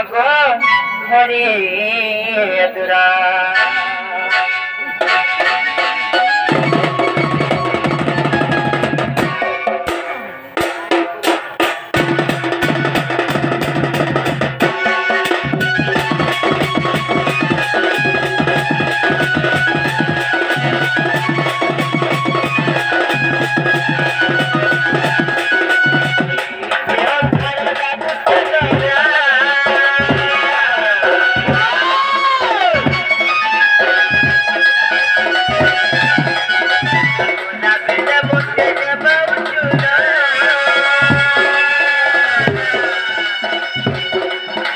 একলা জীব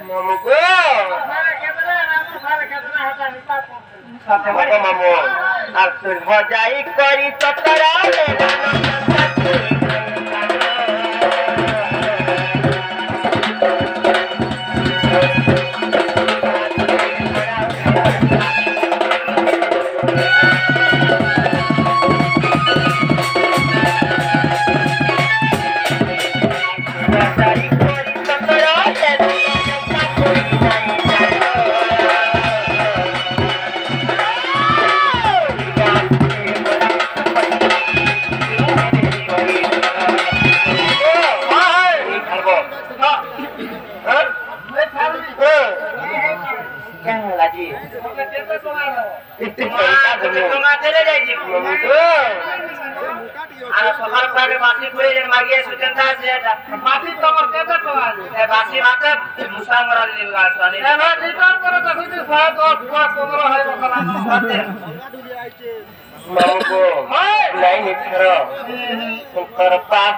ছাড়ব হরে দুরা মামু আর তুই হজাই করি ততরা সকাল পরে বাসি করে মাগিয়ে সুচেন আছে মাটি তোমার কেটে পাওয়া এ বাসি মাতে মুসা মরা দিল যে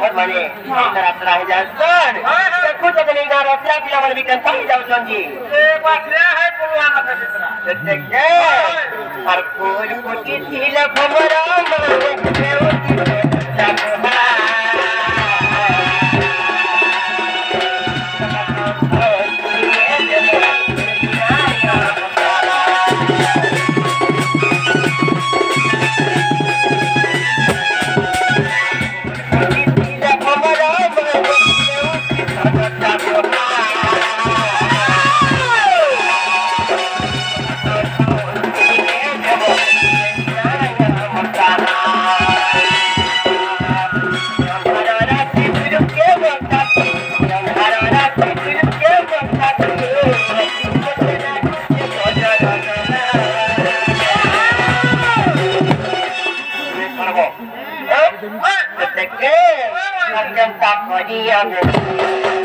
मोहर माने। तर आपला हे जान पण कुठ तरी गार असल्या आपल्या मला विकन पाहिजे जाऊ संजी एक वाटल्या आहे पुलवामा कसे तर अरे कोण कोटी थिला भमरा मला देव Santiago.